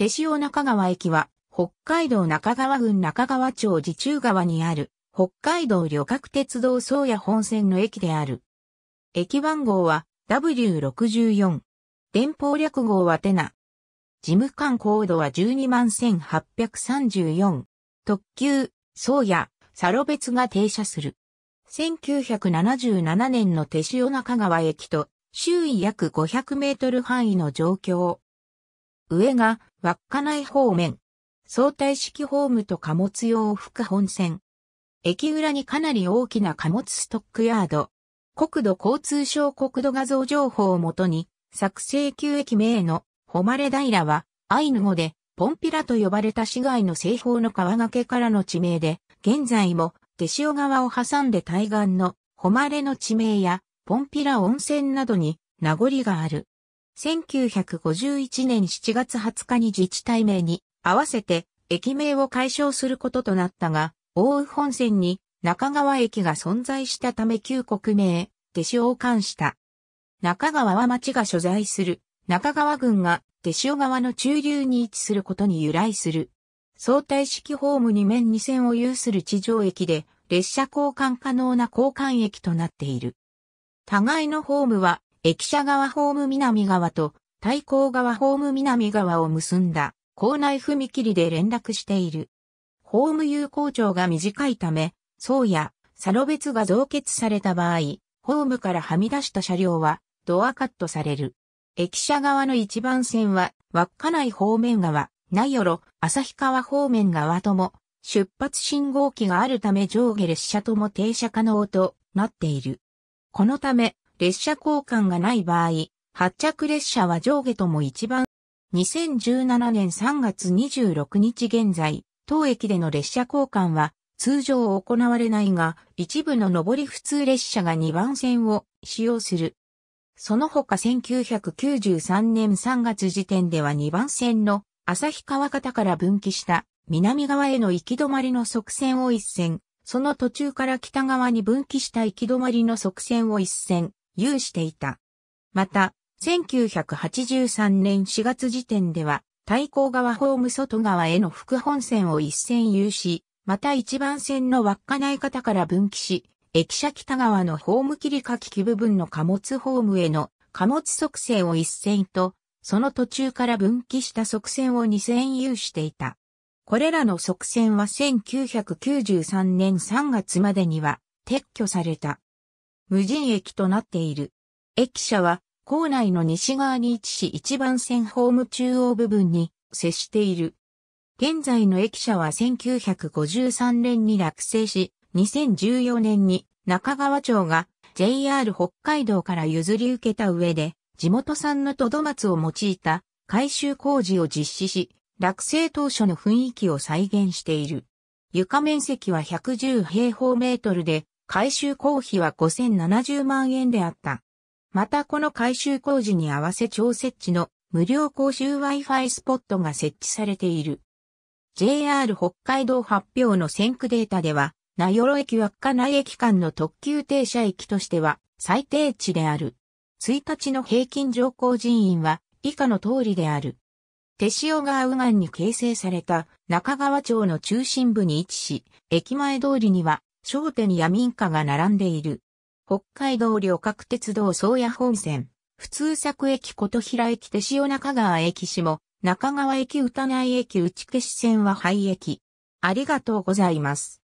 手塩中川駅は、北海道中川郡中川町自中川にある、北海道旅客鉄道宗谷本線の駅である。駅番号は W64。電報略号はテナ。事務官コードは121,834。特急、宗谷、サロ別が停車する。1977年の手塩中川駅と周囲約500メートル範囲の状況。上が稚内方面。相対式ホームと貨物用副本線。駅裏にかなり大きな貨物ストックヤード。国土交通省国土画像情報をもとに、作成旧駅名の誉平は、アイヌ語でポンピラと呼ばれた市街の西方の川掛からの地名で、現在も手塩川を挟んで対岸の誉の地名やポンピラ温泉などに名残がある。1951年7月20日に自治体名に合わせて駅名を解消することとなったが、大宇本線に中川駅が存在したため旧国名、手塩を冠した。中川は町が所在する中川郡が手塩川の中流に位置することに由来する。相対式ホームに面2線を有する地上駅で、列車交換可能な交換駅となっている。互いのホームは、駅舎側ホーム南側と、対向側ホーム南側を結んだ、構内踏切で連絡している。ホーム有効長が短いため、層や、サロ別が増結された場合、ホームからはみ出した車両は、ドアカットされる。駅舎側の一番線は、稚内方面側、名寄、旭川方面側とも、出発信号機があるため上下列車とも停車可能となっている。このため、列車交換がない場合、発着列車は上下とも一番、2017年3月26日現在、当駅での列車交換は通常行われないが、一部の上り普通列車が2番線を使用する。その他1993年3月時点では2番線の旭川方から分岐した南側への行き止まりの側線を一線、その途中から北側に分岐した行き止まりの側線を一線、有していた。また、1983年4月時点では、対向側ホーム外側への副本線を一線有し、また一番線の稚内方から分岐し、駅舎北側のホーム切り書き機部分の貨物ホームへの貨物側線を一線と、その途中から分岐した側線を2線有していた。これらの側線は1993年3月までには撤去された。無人駅となっている。駅舎は構内の西側に位置し一番線ホーム中央部分に接している。現在の駅舎は1953年に落成し、2014年に中川町が JR 北海道から譲り受けた上で地元産のトドマツを用いた改修工事を実施し、落成当初の雰囲気を再現している。床面積は110平方メートルで、改修工費は5070万円であった。またこの改修工事に合わせ超設置の無料公衆 Wi-Fi スポットが設置されている。JR 北海道発表の先駆データでは、名寄駅稚内駅間の特急停車駅としては最低値である。1日の平均乗降人員は以下の通りである。手塩川右岸に形成された中川町の中心部に位置し、駅前通りには商店や民家が並んでいる。北海道旅客鉄道宗谷本線、普通作駅琴平駅手塩中川駅下、中川駅歌内駅内消し線は廃駅。ありがとうございます。